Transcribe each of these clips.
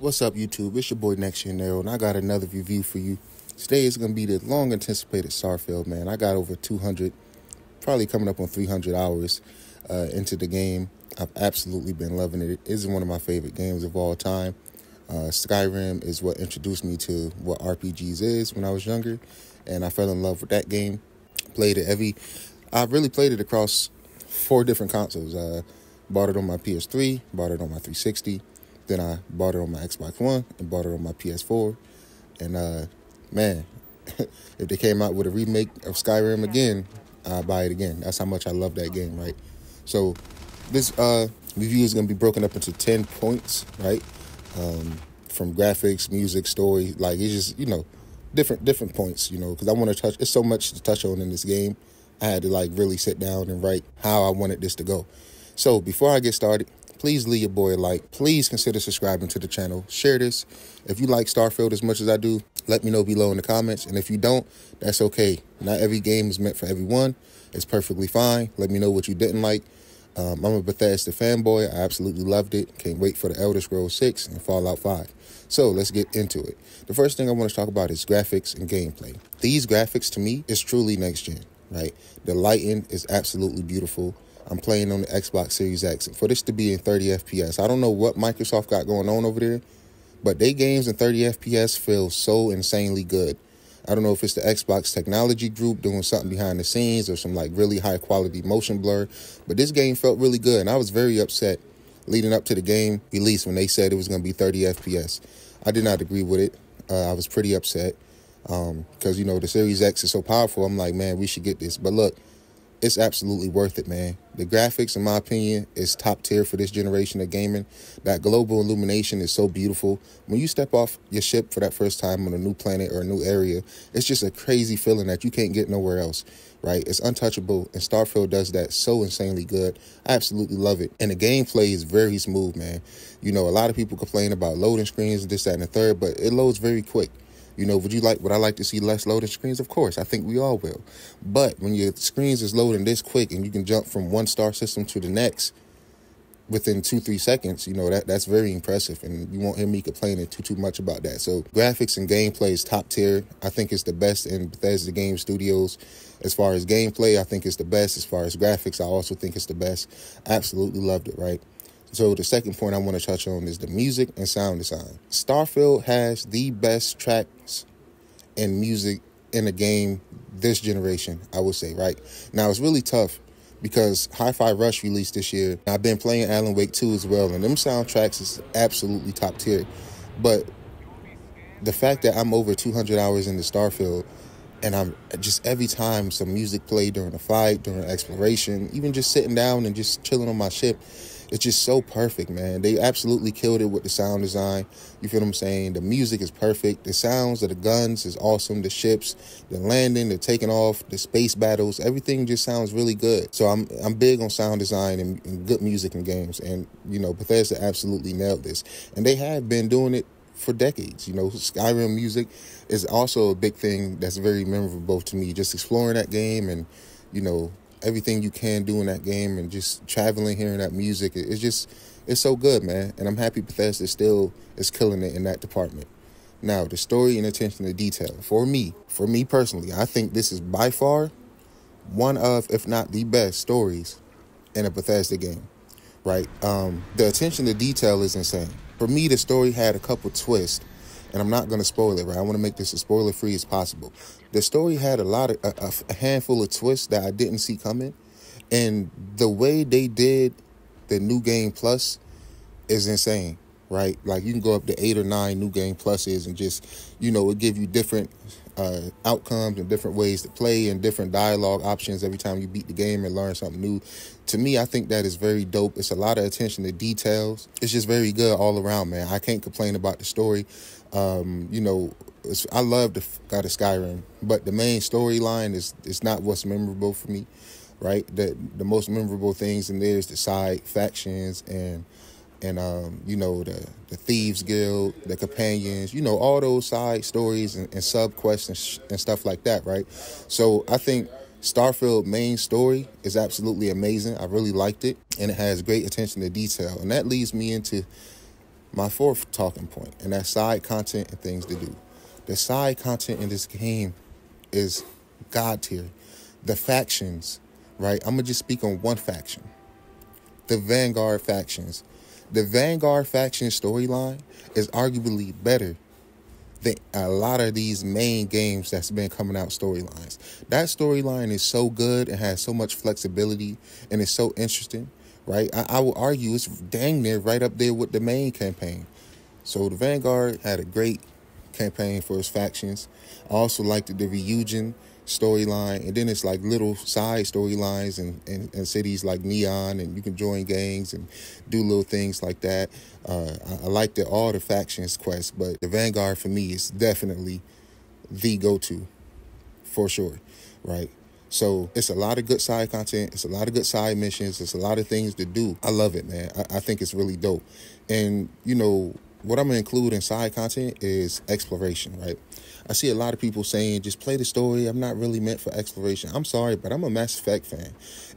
What's up, YouTube? It's your boy Next Gen Nero, and I got another review for you. Today is going to be the long anticipated Starfield, man. I got over 200, probably coming up on 300 hours uh, into the game. I've absolutely been loving it. It is one of my favorite games of all time. Uh, Skyrim is what introduced me to what RPGs is when I was younger, and I fell in love with that game. Played it every, I've really played it across four different consoles. Uh, bought it on my PS3, bought it on my 360, then I bought it on my Xbox One and bought it on my PS4. And uh, man, if they came out with a remake of Skyrim again, I'll buy it again. That's how much I love that game, right? So this uh, review is going to be broken up into 10 points, right? Um, from graphics, music, story, like it's just, you know, different different points, you know, because I want to touch, it's so much to touch on in this game. I had to like really sit down and write how I wanted this to go. So before I get started, please leave your boy a like. Please consider subscribing to the channel. Share this. If you like Starfield as much as I do, let me know below in the comments. And if you don't, that's okay. Not every game is meant for everyone. It's perfectly fine. Let me know what you didn't like. Um, I'm a Bethesda fanboy. I absolutely loved it. Can't wait for the Elder Scrolls 6 and Fallout 5. So let's get into it. The first thing I want to talk about is graphics and gameplay. These graphics to me is truly next gen, right? The lighting is absolutely beautiful. I'm playing on the Xbox Series X. And for this to be in 30 FPS, I don't know what Microsoft got going on over there, but they games in 30 FPS feel so insanely good. I don't know if it's the Xbox technology group doing something behind the scenes or some like really high quality motion blur, but this game felt really good. And I was very upset leading up to the game release when they said it was going to be 30 FPS. I did not agree with it. Uh, I was pretty upset because, um, you know, the Series X is so powerful. I'm like, man, we should get this. But look, it's absolutely worth it, man. The graphics, in my opinion, is top tier for this generation of gaming. That global illumination is so beautiful. When you step off your ship for that first time on a new planet or a new area, it's just a crazy feeling that you can't get nowhere else, right? It's untouchable, and Starfield does that so insanely good. I absolutely love it. And the gameplay is very smooth, man. You know, a lot of people complain about loading screens, this, that, and the third, but it loads very quick. You know, would you like, would I like to see less loading screens? Of course, I think we all will. But when your screens is loading this quick and you can jump from one star system to the next within two, three seconds, you know, that that's very impressive. And you won't hear me complaining too, too much about that. So graphics and gameplay is top tier. I think it's the best in Bethesda Game Studios. As far as gameplay, I think it's the best. As far as graphics, I also think it's the best. Absolutely loved it, right? So the second point I want to touch on is the music and sound design. Starfield has the best tracks and music in the game this generation, I would say, right? Now it's really tough because Hi-Fi Rush released this year. I've been playing Alan Wake 2 as well, and them soundtracks is absolutely top tier. But the fact that I'm over 200 hours in the Starfield and I'm just every time some music played during a fight, during exploration, even just sitting down and just chilling on my ship, it's just so perfect, man. They absolutely killed it with the sound design. You feel what I'm saying? The music is perfect. The sounds of the guns is awesome. The ships, the landing, the taking off, the space battles, everything just sounds really good. So I'm I'm big on sound design and, and good music in games. And you know, Bethesda absolutely nailed this. And they have been doing it for decades. You know, Skyrim music is also a big thing that's very memorable to me. Just exploring that game and, you know, everything you can do in that game and just traveling, hearing that music. It's just, it's so good, man. And I'm happy Bethesda still is killing it in that department. Now, the story and attention to detail. For me, for me personally, I think this is by far one of, if not the best stories in a Bethesda game, right? Um, the attention to detail is insane. For me, the story had a couple twists and I'm not going to spoil it, right? I want to make this as spoiler free as possible. The story had a lot of a, a, handful of twists that I didn't see coming, and the way they did the new game plus is insane, right? Like you can go up to eight or nine new game pluses and just, you know, it give you different uh, outcomes and different ways to play and different dialogue options every time you beat the game and learn something new. To me, I think that is very dope. It's a lot of attention to details. It's just very good all around, man. I can't complain about the story. Um, you know, I love the God of Skyrim, but the main storyline is is not what's memorable for me, right? The the most memorable things in there is the side factions and and um, you know the the thieves guild, the companions, you know all those side stories and, and sub quests and, sh- and stuff like that, right? So I think Starfield main story is absolutely amazing. I really liked it, and it has great attention to detail, and that leads me into my fourth talking point, and that's side content and things to do. The side content in this game is god tier. The factions, right? I'm gonna just speak on one faction. The Vanguard factions. The Vanguard faction storyline is arguably better than a lot of these main games that's been coming out storylines. That storyline is so good and has so much flexibility and it's so interesting, right? I, I will argue it's dang near right up there with the main campaign. So the Vanguard had a great campaign for its factions. I also liked the Ryujin storyline, and then it's like little side storylines and, and, and, cities like Neon, and you can join gangs and do little things like that. Uh, I, I like the all the factions quests, but the Vanguard for me is definitely the go to for sure, right? So it's a lot of good side content. It's a lot of good side missions. It's a lot of things to do. I love it, man. I, I think it's really dope. And, you know, what I'm gonna include in side content is exploration, right? I see a lot of people saying just play the story. I'm not really meant for exploration. I'm sorry, but I'm a Mass Effect fan.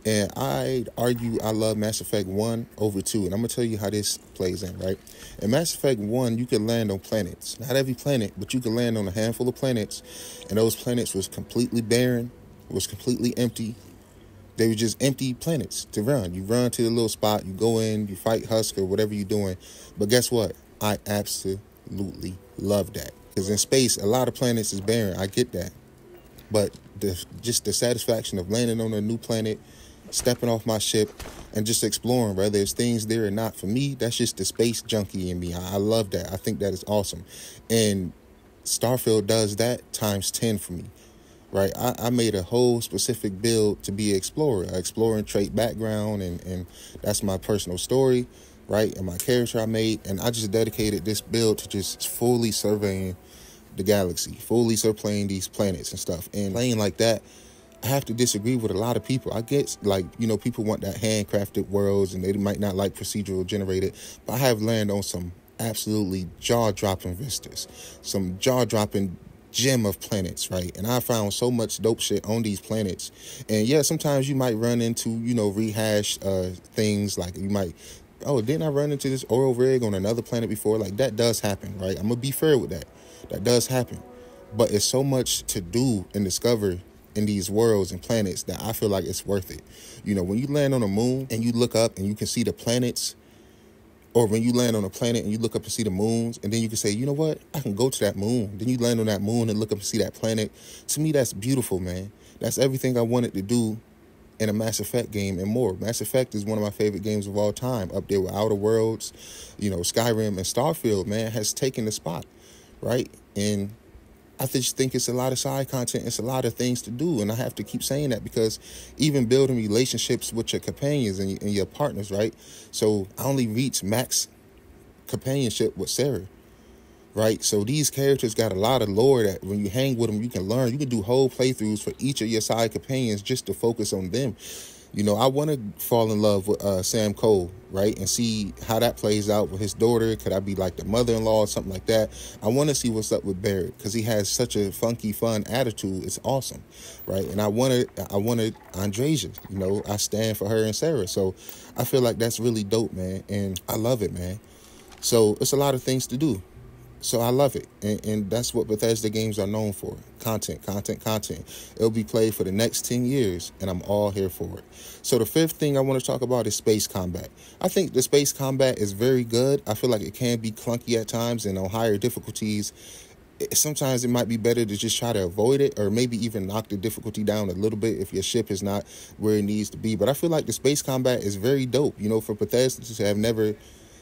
And I argue I love Mass Effect 1 over 2. And I'm gonna tell you how this plays in, right? In Mass Effect 1, you can land on planets. Not every planet, but you can land on a handful of planets. And those planets was completely barren, was completely empty. They were just empty planets to run. You run to the little spot, you go in, you fight Husk or whatever you're doing. But guess what? I absolutely love that. Because in space, a lot of planets is barren. I get that. But the, just the satisfaction of landing on a new planet, stepping off my ship, and just exploring, whether there's things there or not. For me, that's just the space junkie in me. I, I love that. I think that is awesome. And Starfield does that times 10 for me right? I, I, made a whole specific build to be an explorer, exploring trait background, and, and that's my personal story right? And my character I made, and I just dedicated this build to just fully surveying the galaxy, fully surveying these planets and stuff. And playing like that, I have to disagree with a lot of people. I get like, you know, people want that handcrafted worlds and they might not like procedural generated, but I have landed on some absolutely jaw dropping vistas, some jaw dropping gem of planets, right? And I found so much dope shit on these planets. And yeah, sometimes you might run into, you know, rehash uh, things like you might oh, didn't I run into this oil rig on another planet before? Like that does happen, right? I'm gonna be fair with that. That does happen. But it's so much to do and discover in these worlds and planets that I feel like it's worth it. You know, when you land on a moon and you look up and you can see the planets, or when you land on a planet and you look up and see the moons, and then you can say, you know what, I can go to that moon. Then you land on that moon and look up and see that planet. To me, that's beautiful, man. That's everything I wanted to do in a Mass Effect game and more. Mass Effect is one of my favorite games of all time, up there with Outer Worlds, you know, Skyrim and Starfield, man, has taken the spot, right? And I just think it's a lot of side content. It's a lot of things to do. And I have to keep saying that because even building relationships with your companions and, and your partners, right? So I only reached max companionship with Sarah right? So these characters got a lot of lore that when you hang with them, you can learn. You can do whole playthroughs for each of your side companions just to focus on them. You know, I want to fall in love with uh, Sam Coe, right, and see how that plays out with his daughter. Could I be like the mother-in-law or something like that? I want to see what's up with Barrett because he has such a funky, fun attitude. It's awesome, right? And I wanted, I wanted Andreja. You know, I stand for her and Sarah, so I feel like that's really dope, man, and I love it, man. So it's a lot of things to do. So I love it. And, and, that's what Bethesda games are known for content, content, content. It'll be played for the next 10 years, and I'm all here for it. So the fifth thing I want to talk about is space combat. I think the space combat is very good. I feel like it can be clunky at times, and on higher difficulties, sometimes it might be better to just try to avoid it or maybe even knock the difficulty down a little bit if your ship is not where it needs to be. But I feel like the space combat is very dope. You know, for Bethesda to have never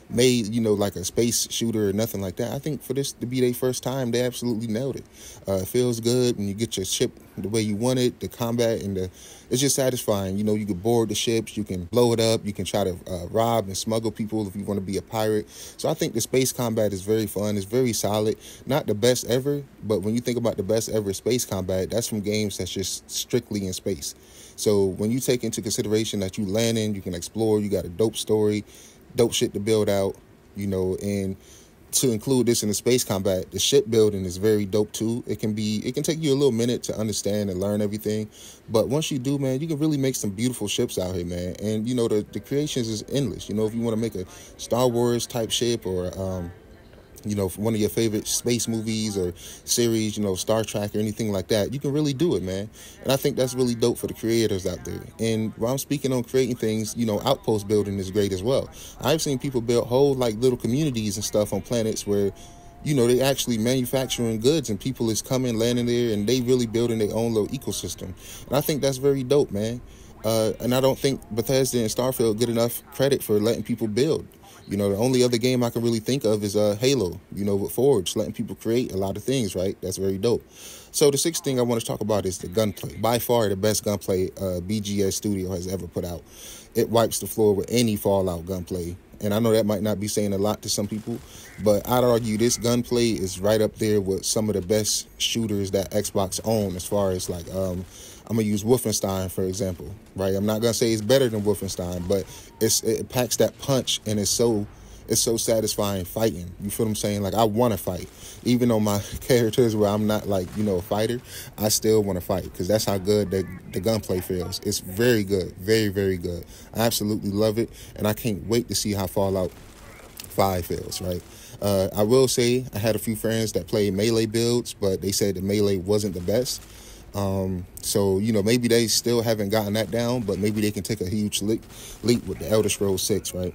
made, you know, like a space shooter or nothing like that. I think for this to be their first time, they absolutely nailed it. Uh, it feels good when you get your ship the way you want it, the combat and the it's just satisfying. You know, you can board the ships, you can blow it up, you can try to uh, rob and smuggle people if you want to be a pirate. So I think the space combat is very fun. It's very solid. Not the best ever, but when you think about the best ever space combat, that's from games that's just strictly in space. So when you take into consideration that you land in, you can explore, you got a dope story, dope shit to build out, you know, and to include this in the space combat, the ship building is very dope too. It can be it can take you a little minute to understand and learn everything, but once you do, man, you can really make some beautiful ships out here, man. And you know the the creations is endless. You know if you want to make a Star Wars type ship or um, you know, one of your favorite space movies or series, you know, Star Trek or anything like that, you can really do it, man. And I think that's really dope for the creators out there. And while I'm speaking on creating things, you know, outpost building is great as well. I've seen people build whole like little communities and stuff on planets where you know, they actually manufacturing goods and people is coming, landing there, and they really building their own little ecosystem. And I think that's very dope, man. Uh, and I don't think Bethesda and Starfield get enough credit for letting people build. You know, the only other game I can really think of is uh, Halo, you know, with Forge, letting people create a lot of things, right? That's very dope. So the sixth thing I want to talk about is the gunplay. By far the best gunplay uh, BGS Studio has ever put out. It wipes the floor with any Fallout gunplay. And I know that might not be saying a lot to some people, but I'd argue this gunplay is right up there with some of the best shooters that Xbox own as far as like um, I'm gonna use Wolfenstein for example, right? I'm not gonna say it's better than Wolfenstein, but it's it packs that punch and it's so it's so satisfying fighting. You feel what I'm saying? Like I want to fight, even though my characters where I'm not like you know a fighter, I still want to fight because that's how good the the gunplay feels. It's very good, very very good. I absolutely love it, and I can't wait to see how Fallout Five feels. Right. Uh, I will say I had a few friends that played melee builds, but they said the melee wasn't the best. Um, so you know maybe they still haven't gotten that down, but maybe they can take a huge leap, leap with the Elder Scrolls Six, right?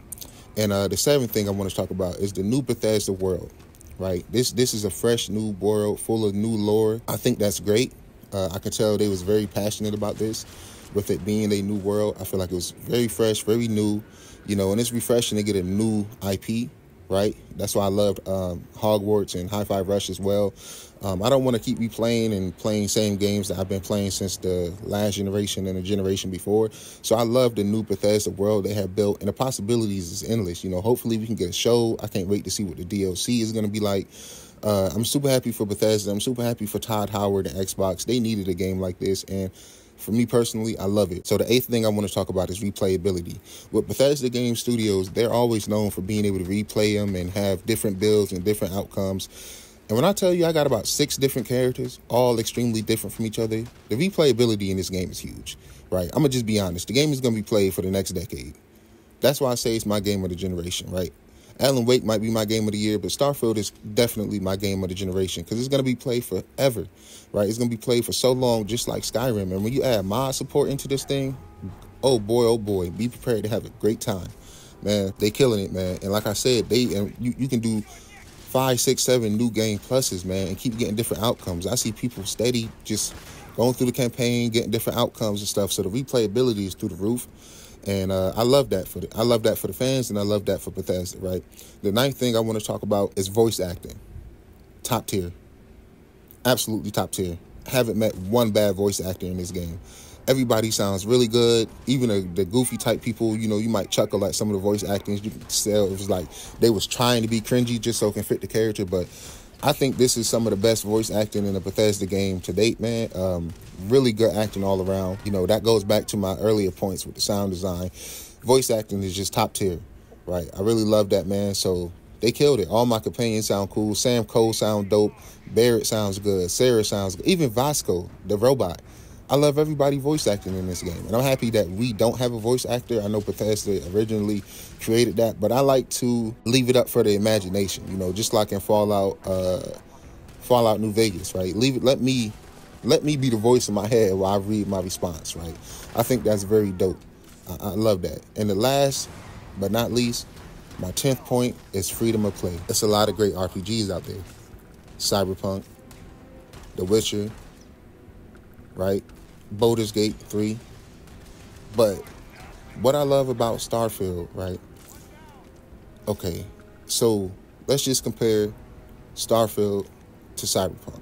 And uh, the seventh thing I want to talk about is the new Bethesda world, right? This this is a fresh new world full of new lore. I think that's great. Uh, I can tell they was very passionate about this, with it being a new world. I feel like it was very fresh, very new, you know, and it's refreshing to get a new IP right? That's why I loved um, Hogwarts and Hi-Fi Rush as well. Um, I don't want to keep replaying and playing same games that I've been playing since the last generation and the generation before. So I love the new Bethesda world they have built, and the possibilities is endless. You know, hopefully we can get a show. I can't wait to see what the DLC is going to be like. Uh, I'm super happy for Bethesda. I'm super happy for Todd Howard and Xbox. They needed a game like this, and for me personally, I love it. So the eighth thing I want to talk about is replayability. With Bethesda Game Studios, they're always known for being able to replay them and have different builds and different outcomes. And when I tell you I got about six different characters, all extremely different from each other, the replayability in this game is huge, right? I'm gonna just be honest. The game is gonna be played for the next decade. That's why I say it's my game of the generation, right? Alan Wake might be my game of the year, but Starfield is definitely my game of the generation because it's going to be played forever, right? It's going to be played for so long, just like Skyrim. And when you add mod support into this thing, oh boy, oh boy, be prepared to have a great time, man. They killing it, man. And like I said, they and you, you can do five, six, seven new game pluses, man, and keep getting different outcomes. I see people steady just going through the campaign, getting different outcomes and stuff. So the replayability is through the roof. And uh, I love that for the, I love that for the fans, and I love that for Bethesda. Right. The ninth thing I want to talk about is voice acting. Top tier. Absolutely top tier. Haven't met one bad voice actor in this game. Everybody sounds really good. Even the, the goofy type people, you know, you might chuckle at some of the voice acting. You can tell it was like they was trying to be cringy just so it can fit the character, but I think this is some of the best voice acting in a Bethesda game to date, man. Um, really good acting all around. You know, that goes back to my earlier points with the sound design. Voice acting is just top tier, right? I really love that, man. So they killed it. All my companions sound cool. Sam Coe sound dope. Barrett sounds good. Sarah sounds good. Even Vasco, the robot. I love everybody voice acting in this game. And I'm happy that we don't have a voice actor. I know Bethesda originally created that, but I like to leave it up for the imagination, you know, just like in Fallout uh Fallout New Vegas, right? Leave it let me let me be the voice in my head while I read my response, right? I think that's very dope. I, I love that. And the last but not least, my 10th point is freedom of play. There's a lot of great RPGs out there. Cyberpunk, The Witcher, right? Baldur's Gate 3. But what I love about Starfield, right? Okay, so let's just compare Starfield to Cyberpunk.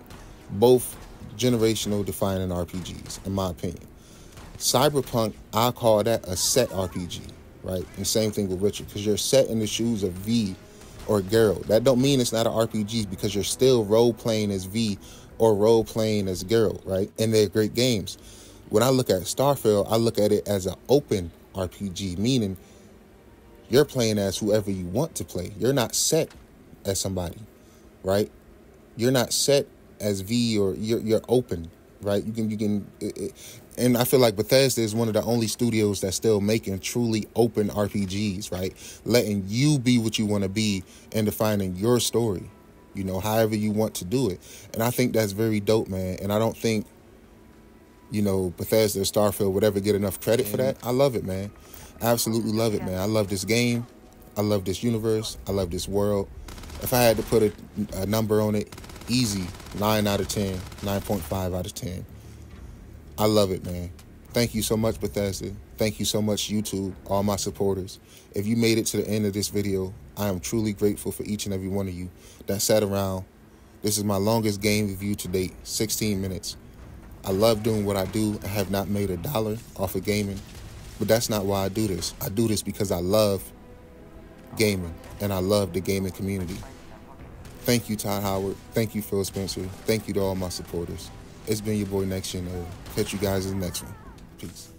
Both generational defining RPGs, in my opinion. Cyberpunk, I call that a set RPG, right? And same thing with Witcher, because you're set in the shoes of V or Geralt. That don't mean it's not an RPG because you're still role playing as V or role playing as Geralt, right? And they're great games. When I look at Starfield, I look at it as an open RPG, meaning you're playing as whoever you want to play. You're not set as somebody, right? You're not set as V or you're you're open, right? You can you can, it, it, and I feel like Bethesda is one of the only studios that's still making truly open RPGs, right? Letting you be what you want to be and defining your story, you know, however you want to do it. And I think that's very dope, man. And I don't think, you know, Bethesda or Starfield would ever get enough credit for that. Mm. I love it, man. I absolutely love it, man. I love this game. I love this universe. I love this world. If I had to put a, a number on it, easy 9 out of 10, 9.5 out of 10. I love it, man. Thank you so much, Bethesda. Thank you so much, YouTube, all my supporters. If you made it to the end of this video, I am truly grateful for each and every one of you that sat around. This is my longest game review to date, 16 minutes. I love doing what I do. I have not made a dollar off of gaming, but that's not why I do this. I do this because I love gaming and I love the gaming community. Thank you, Todd Howard. Thank you, Phil Spencer. Thank you to all my supporters. It's been your boy Next Gen. Catch you guys in the next one. Peace.